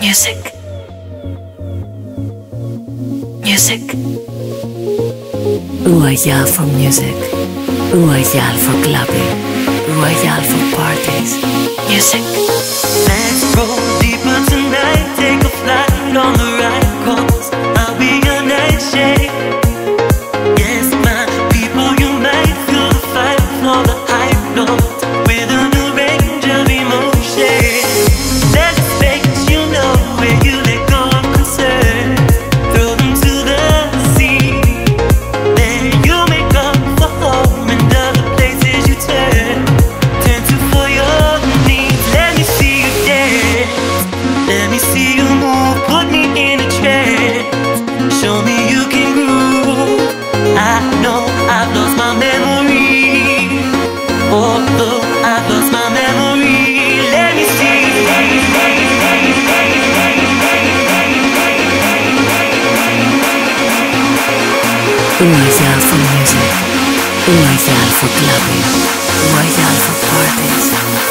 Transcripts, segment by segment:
music. Music. Royal for music. Royal for clubbing. Royal for parties. Music. Let's I lost my memory, let me see. For music, for clubbing, always for parties.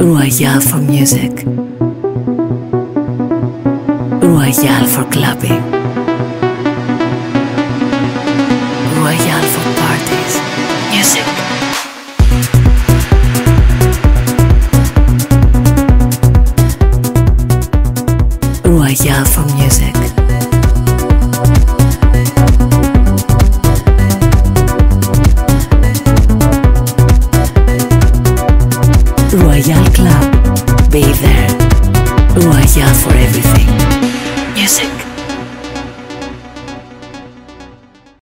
Royal for music. Royal for clubbing. Royal for parties. Music. Royal for music. Yeah, for everything. Music.